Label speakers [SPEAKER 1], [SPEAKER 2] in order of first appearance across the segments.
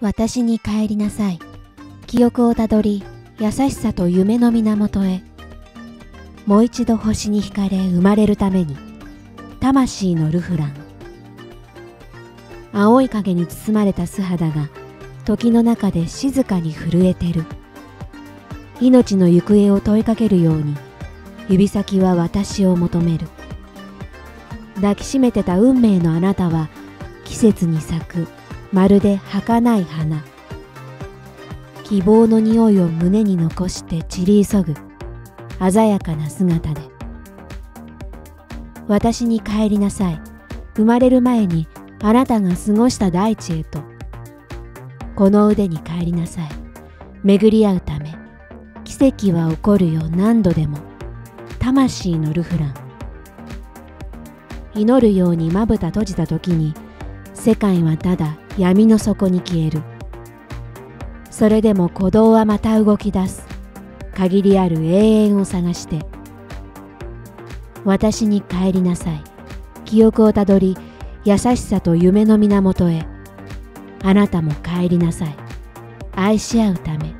[SPEAKER 1] 私に帰りなさい。記憶をたどり、優しさと夢の源へ。もう一度星に惹かれ生まれるために、魂のルフラン。青い影に包まれた素肌が、時の中で静かに震えてる。命の行方を問いかけるように、指先は私を求める。抱きしめてた運命のあなたは、季節に咲くまるで儚い花。希望の匂いを胸に残して散り急ぐ。鮮やかな姿で。私に帰りなさい。生まれる前にあなたが過ごした大地へと。この腕に帰りなさい。巡り合うため。奇跡は起こるよ何度でも。魂のルフラン。祈るようにまぶた閉じた時に世界はただ闇の底に消える。それでも鼓動はまた動き出す。限りある永遠を探して。私に帰りなさい。記憶をたどり優しさと夢の源へ。あなたも帰りなさい。愛し合うため。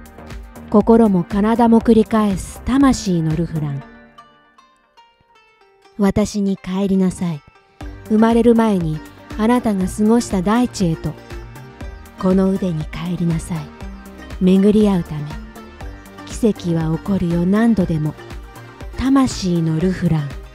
[SPEAKER 1] 心も体も繰り返す。魂のルフラン。私に帰りなさい。生まれる前にあなたが過ごした大地へとこの腕に帰りなさい。巡り合うため奇跡は起こるよ。何度でも魂のルフラン。